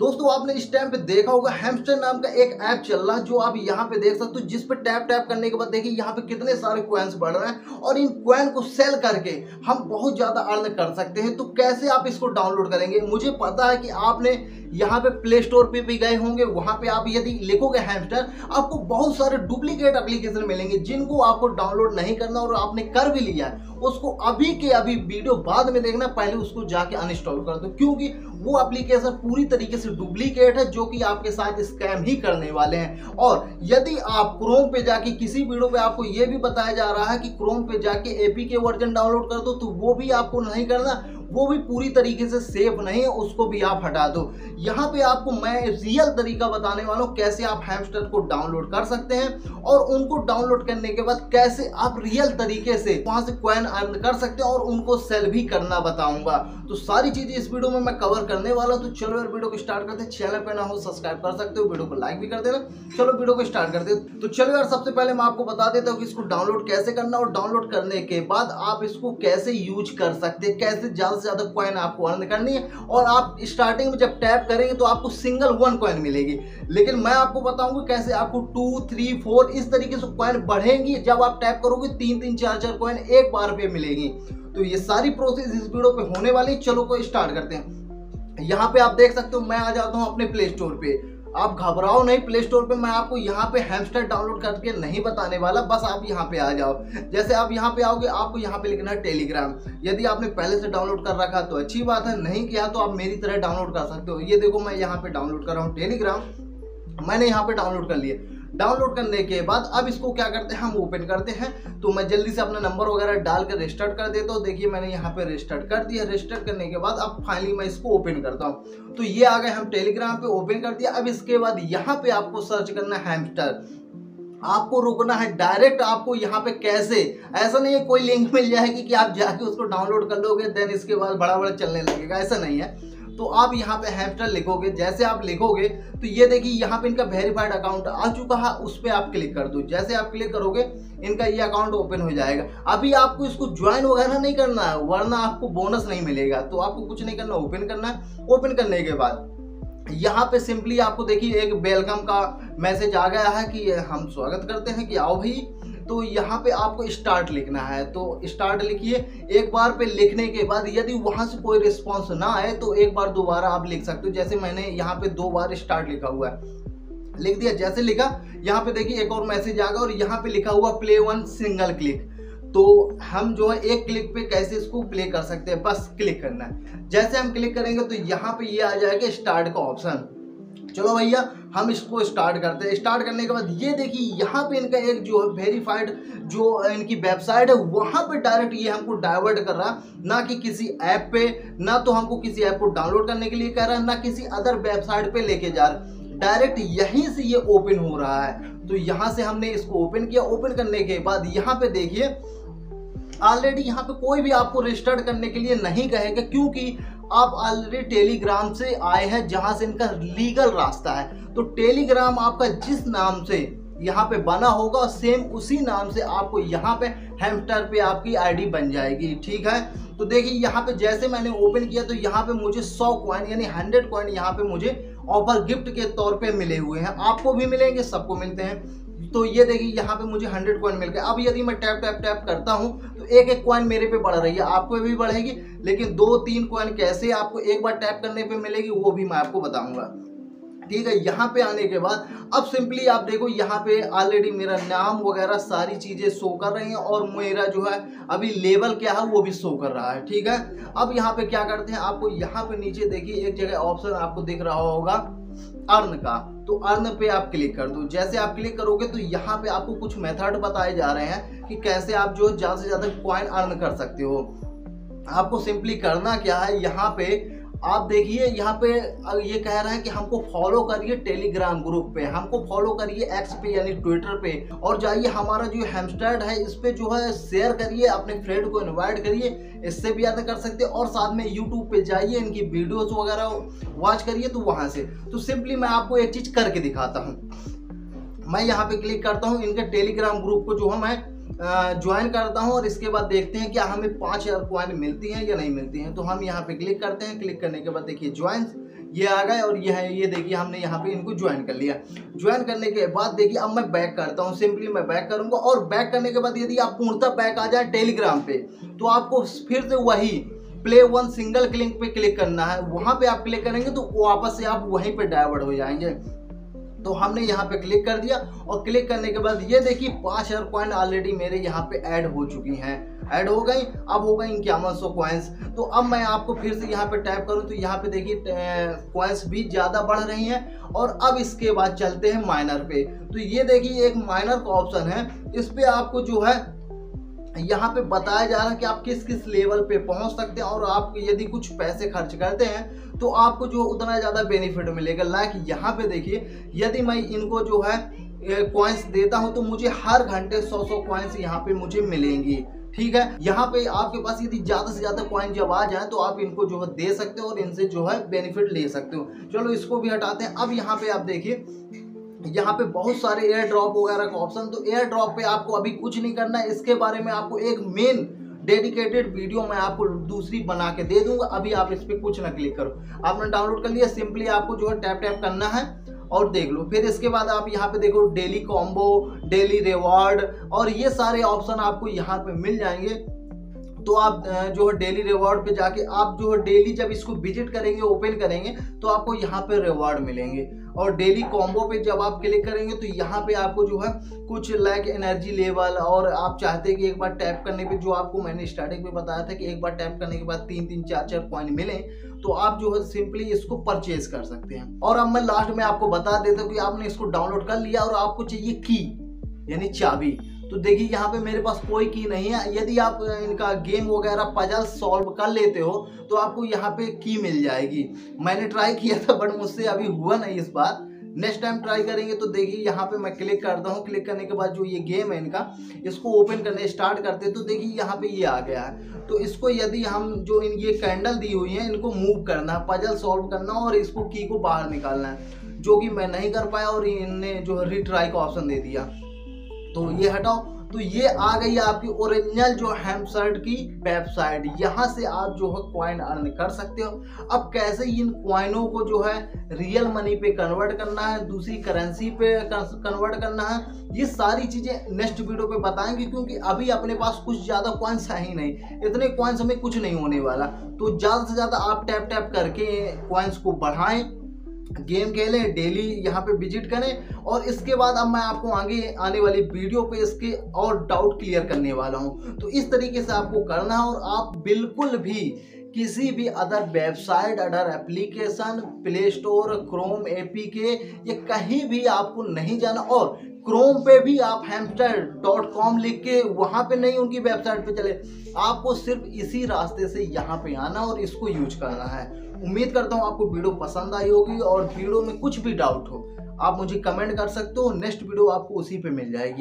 दोस्तों, आपने इस टाइम पे देखा होगा हैमस्टर नाम का एक ऐप चल रहा है जो आप यहाँ पे देख सकते हो, जिस पे टैप टैप करने के बाद देखिए यहाँ पे कितने सारे क्वेंस बढ़ रहे हैं और इन क्वेन को सेल करके हम बहुत ज़्यादा अर्न कर सकते हैं। तो कैसे आप इसको डाउनलोड करेंगे? मुझे पता है कि आपने यहाँ पे प्ले स्टोर पे भी गए होंगे, वहाँ पे आप यदि लिखोगे हैमस्टर आपको बहुत सारे डुप्लीकेट एप्लीकेशन मिलेंगे जिनको आपको डाउनलोड नहीं करना और आपने कर भी लिया है। उसको अभी के अभी वीडियो बाद में देखना, पहले उसको जाके अनइंस्टॉल कर दो, क्योंकि वो एप्लीकेशन पूरी तरीके से डुप्लीकेट है, जो कि आपके साथ स्कैम ही करने वाले हैं। और यदि आप क्रोम पे जाके किसी वीडियो में आपको ये भी बताया जा रहा है कि क्रोम पे जाके एपीके वर्जन डाउनलोड कर दो तो वो भी आपको नहीं करना। वो भी पूरी तरीके से सेफ़ नहीं है उसको भी आप हटा दो। यहाँ पे आपको मैं रियल तरीका बताने वाला हूँ कैसे आप हैमस्टर को डाउनलोड कर सकते हैं और उनको डाउनलोड करने के बाद कैसे आप रियल तरीके से वहाँ से क्वेन अर्न कर सकते हैं और उनको सेल भी करना बताऊँगा। तो सारी चीज़ें इस वीडियो में मैं कवर करने वाला हूँ। तो चलो यार, वीडियो को स्टार्ट करते हैं। चैनल पे ना हो सब्सक्राइब कर सकते हो। वीडियो को लाइक भी कर देना। चलो वीडियो को स्टार्ट करते हैं। तो चलो यार, सबसे पहले मैं आपको बता देता हूँ कि इसको डाउनलोड कैसे करना और डाउनलोड करने के बाद आप इसको कैसे यूज़ कर सकते हैं, कैसे ज़्यादा से ज़्यादा कॉइन आपको अर्न करनी है। और आप स्टार्टिंग में जब टैप करेंगे तो आपको सिंगल वन कॉइन मिलेगी। लेकिन मैं आपको बताऊँगा कैसे आपको टू थ्री फोर इस तरीके से कॉइन बढ़ेंगी। जब आप टैप करोगे, तीन तीन, चार चार कॉइन एक बार पे मिलेगी। तो ये सारी प्रोसेस इस वीडियो पे होने वाली चलो को स्टार्ट करते हैं। यहाँ पे आप देख सकते हो, मैं आ जाता हूँ अपने प्ले स्टोर पे। आप घबराओ नहीं प्ले स्टोर पर मैं आपको यहाँ पे हैमस्टर डाउनलोड करके नहीं बताने वाला, बस आप यहाँ पे आ जाओ। जैसे आप यहाँ पे आओगे, आपको यहाँ पे लिखना है टेलीग्राम यदि आपने पहले से डाउनलोड कर रखा तो अच्छी बात है, नहीं किया तो आप मेरी तरह डाउनलोड कर सकते हो। ये देखो, मैं यहाँ पे डाउनलोड कर रहा हूँ टेलीग्राम मैंने यहाँ पे डाउनलोड कर लिया डाउनलोड करने के बाद अब इसको क्या करते हैं, हम ओपन करते हैं। तो मैं जल्दी से अपना नंबर वगैरह डाल कर रजिस्टर्ट कर देता हूँ। देखिए, मैंने यहाँ पे रजिस्टर्ट कर दिया। रजिस्टर्ट करने के बाद अब फाइनली मैं इसको ओपन करता हूँ। तो ये आ गए हम टेलीग्राम पे ओपन कर दिया। अब इसके बाद यहाँ पे आपको सर्च करना है हैमस्टर आपको रुकना है डायरेक्ट आपको यहाँ पे कैसे? ऐसा नहीं है, कोई लिंक मिल जाएगी कि आप जाके उसको डाउनलोड कर लोगे देन इसके बाद बड़ा बड़ा चलने लगेगा। ऐसा नहीं है। तो आप यहाँ पे हैमस्टर लिखोगे, जैसे आप लिखोगे तो ये देखिए यहाँ पे इनका वेरीफाइड अकाउंट आ चुका है, उस पर आप क्लिक कर दो। जैसे आप क्लिक करोगे, इनका ये अकाउंट ओपन हो जाएगा। अभी आपको इसको ज्वाइन वगैरह नहीं करना है, वरना आपको बोनस नहीं मिलेगा। तो आपको कुछ नहीं करना ओपन करना है। ओपन करने के बाद, यहाँ पे सिंपली आपको देखिए, एक वेलकम का मैसेज आ गया है कि हम स्वागत करते हैं कि आओ भाई। तो यहाँ पे आपको स्टार्ट लिखना है। तो स्टार्ट लिखिए। एक बार पे लिखने के बाद यदि वहाँ से कोई रिस्पॉन्स ना आए तो एक बार दोबारा आप लिख सकते हो। जैसे मैंने यहाँ पे दो बार स्टार्ट लिखा हुआ है। लिख दिया। जैसे लिखा, यहाँ पे देखिए एक और मैसेज आ गया और यहाँ पे लिखा हुआ प्ले वन सिंगल क्लिक तो हम जो है एक क्लिक पे कैसे इसको प्ले कर सकते हैं? बस क्लिक करना है। जैसे हम क्लिक करेंगे तो यहाँ पे ये यह आ जाएगा स्टार्ट का ऑप्शन चलो भैया, हम इसको स्टार्ट करते हैं। स्टार्ट करने के बाद ये देखिए, यहाँ पे इनका एक जो वेरीफाइड जो इनकी वेबसाइट है, वहाँ पे डायरेक्ट ये हमको डाइवर्ट कर रहा, ना कि किसी ऐप पे, ना तो हमको किसी ऐप को डाउनलोड करने के लिए कह रहा है ना किसी अदर वेबसाइट पे लेके जा रहा। डायरेक्ट यहीं से ये ओपन हो रहा है। तो यहाँ से हमने इसको ओपन किया। ओपन करने के बाद यहाँ पे देखिए ऑलरेडी यहाँ पे कोई भी आपको रजिस्टर्ड करने के लिए नहीं कहेगा, क्योंकि आप ऑलरेडी टेलीग्राम से आए हैं जहाँ से इनका लीगल रास्ता है। तो टेलीग्राम आपका जिस नाम से यहाँ पे बना होगा सेम उसी नाम से आपको यहाँ पे हेमस्टर पे आपकी आईडी बन जाएगी, ठीक है? तो देखिए, यहाँ पे जैसे मैंने ओपन किया तो यहाँ पे मुझे 100 कॉइन यानी 100 कॉइन यहाँ पे मुझे ऑफ़र गिफ्ट के तौर पे मिले हुए हैं। आपको भी मिलेंगे, सबको मिलते हैं। तो ये देखिए, यहाँ पे मुझे 100 कॉइन मिल गए। अब यदि मैं टैप टैप टैप करता हूँ तो एक एक कॉइन मेरे पे बढ़ रही है। आपको भी बढ़ेगी, लेकिन दो, तीन कॉइन कैसे आपको एक बार टैप करने पे मिलेगी, वो भी मैं आपको बताऊँगा। ठीक है, यहाँ पे आने के बाद, अब सिंपली आप देखो, यहाँ पे ऑलरेडी मेरा नाम वगैरह सारी चीज़ें शो कर रही हैं और मेरा जो है, अभी लेवल क्या है, वो भी शो कर रहा है। ठीक है, अब यहाँ पे क्या करते हैं, आपको यहाँ पे नीचे देखिए, एक जगह ऑप्शन आपको दिख रहा होगा। अर्न का तो अर्न पे आप क्लिक कर दो। जैसे आप क्लिक करोगे तो यहाँ पे आपको कुछ मेथड बताए जा रहे हैं कि कैसे आप जो ज़्यादा से ज़्यादा क्वाइन अर्न कर सकते हो। आपको सिंपली करना क्या है, यहाँ पे आप देखिए, यहाँ पे ये कह रहा है कि हमको फॉलो करिए टेलीग्राम ग्रुप पे। हमको फॉलो करिए एक्स पे, यानी ट्विटर पे। और जाइए, हमारा जो हैमस्टर्ड है, इस पर जो है शेयर करिए, अपने फ्रेंड को इनवाइट करिए। इससे भी याद कर सकते हैं। और साथ में यूट्यूब पे जाइए, इनकी वीडियोज़ वगैरह वॉच करिए तो वहाँ से। तो सिंपली मैं आपको एक चीज़ करके दिखाता हूँ। मैं यहाँ पे क्लिक करता हूँ, इनके टेलीग्राम ग्रुप को जो है मैं ज्वाइन करता हूँ और इसके बाद देखते हैं कि हमें पाँच हज़ार कॉइन मिलती हैं या नहीं मिलती हैं। तो हम यहाँ पे क्लिक करते हैं। क्लिक करने के बाद देखिए ज्वाइन ये आ गए और यह, ये देखिए हमने यहाँ पे इनको ज्वाइन कर लिया। ज्वाइन करने के बाद देखिए अब मैं बैक करता हूँ। सिंपली मैं बैक करूँगा और बैक करने के बाद यदि आप पूर्णतः बैक आ जाए टेलीग्राम पे तो आपको फिर से वही प्ले वन सिंगल क्लिक पे क्लिक करना है। वहाँ पे आप क्लिक करेंगे तो वापस से आप वहीं पे डाइवर्ट हो जाएँगे। तो हमने यहाँ पे क्लिक कर दिया और क्लिक करने के बाद ये देखिए पाँच हज़ार कॉइन ऑलरेडी मेरे यहाँ पे ऐड हो चुकी हैं। ऐड हो गई, अब हो गई इक्यावन सौ कॉइन्स तो अब मैं आपको फिर से यहाँ पे टाइप करूँ तो यहाँ पे देखिए कॉइन्स भी ज़्यादा बढ़ रही हैं और अब इसके बाद चलते हैं माइनर पे। तो ये देखिए एक माइनर का ऑप्शन है। इस पर आपको जो है यहाँ पे बताया जा रहा है कि आप किस किस लेवल पे पहुँच सकते हैं और आप यदि कुछ पैसे खर्च करते हैं तो आपको जो उतना ज़्यादा बेनिफिट मिलेगा। लाइक यहाँ पे देखिए, यदि मैं इनको जो है कॉइन्स देता हूँ तो मुझे हर घंटे सौ सौ कॉइन्स यहाँ पे मुझे मिलेंगी। ठीक है? यहाँ पे आपके पास यदि ज़्यादा से ज़्यादा कॉइन जब आ जाए तो आप इनको जो है दे सकते हो और इनसे जो है बेनिफिट ले सकते हो। चलो, इसको भी हटाते हैं। अब यहाँ पे आप देखिए यहाँ पे बहुत सारे एयर ड्रॉप वगैरह का ऑप्शन तो एयर ड्रॉप पे आपको अभी कुछ नहीं करना है। इसके बारे में आपको एक मेन डेडिकेटेड वीडियो मैं आपको दूसरी बना के दे दूँगा। अभी आप इस पर कुछ ना क्लिक करो। आपने डाउनलोड कर लिया सिंपली आपको जो है टैप टैप करना है और देख लो। फिर इसके बाद आप यहाँ पे देखो डेली कॉम्बो डेली रिवॉर्ड और ये सारे ऑप्शन आपको यहाँ पे मिल जाएँगे। तो आप जो है डेली रिवॉर्ड पे जाके आप जो है डेली जब इसको विज़िट करेंगे ओपन करेंगे तो आपको यहाँ पे रिवॉर्ड मिलेंगे। और डेली कॉम्बो पे जब आप क्लिक करेंगे तो यहाँ पे आपको जो है कुछ लाइक एनर्जी लेवल और आप चाहते हैं कि एक बार टैप करने पे जो आपको मैंने स्टार्टिंग में बताया था कि एक बार टैप करने के बाद तीन तीन, चार चार पॉइंट मिले तो आप जो है सिंपली इसको परचेज कर सकते हैं। और अब मैं लास्ट में आपको बता देता हूँ कि आपने इसको डाउनलोड कर लिया और आपको चाहिए की यानी चाबी। तो देखिए, यहाँ पे मेरे पास कोई की नहीं है। यदि आप इनका गेम वगैरह पजल सॉल्व कर लेते हो तो आपको यहाँ पे की मिल जाएगी। मैंने ट्राई किया था, बट मुझसे अभी हुआ नहीं इस बार। नेक्स्ट टाइम ट्राई करेंगे तो देखिए, यहाँ पे मैं क्लिक करता हूँ। क्लिक करने के बाद जो ये गेम है इनका, इसको ओपन करने स्टार्ट करते हैं। तो देखिए, यहाँ पे ये आ गया है। तो इसको यदि हम, जो इन, ये कैंडल दी हुई है, इनको मूव करना है, पजल सॉल्व करना और इसको की को बाहर निकालना है, जो कि मैं नहीं कर पाया और इनने जो रिट्राई का ऑप्शन दे दिया। तो ये हटाओ। तो ये आ गई आपकी ओरिजिनल जो हैम शर्ट की वेबसाइट यहाँ से आप जो है क्वाइन अर्न कर सकते हो। अब कैसे इन क्वाइनों को जो है रियल मनी पे कन्वर्ट करना है, दूसरी करेंसी पे कन्वर्ट करना है, ये सारी चीज़ें नेक्स्ट वीडियो पे बताएँगे, क्योंकि अभी अपने पास कुछ ज़्यादा क्वाइंस है ही नहीं। इतने क्वाइंस हमें कुछ नहीं होने वाला। तो ज़्यादा से ज़्यादा आप टैप टैप करके क्वाइंस को बढ़ाएँ। गेम खेलें, डेली यहाँ पे विज़िट करें और इसके बाद अब मैं आपको आगे आने वाली वीडियो पे इसके और डाउट क्लियर करने वाला हूँ। तो इस तरीके से आपको करना है और आप बिल्कुल भी किसी भी other website other application play store Chrome app के ये कहीं भी आपको नहीं जाना। और क्रोम पे भी आप हेमस्टर डॉट कॉम लिख के वहाँ पे नहीं उनकी वेबसाइट पे चले। आपको सिर्फ़ इसी रास्ते से यहाँ पे आना और इसको यूज़ करना है। उम्मीद करता हूँ आपको वीडियो पसंद आई होगी और वीडियो में कुछ भी डाउट हो, आप मुझे कमेंट कर सकते हो। नेक्स्ट वीडियो आपको उसी पे मिल जाएगी।